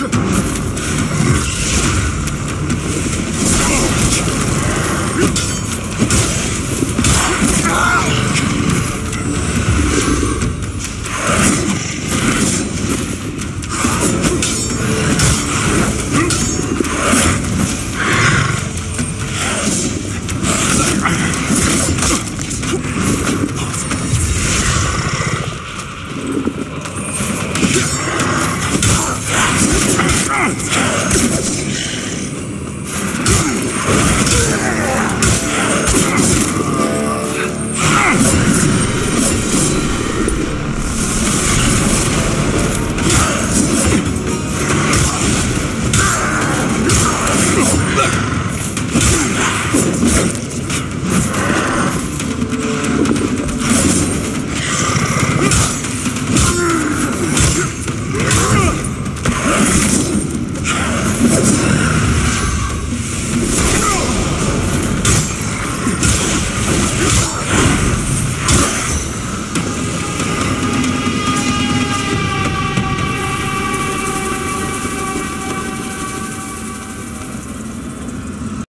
是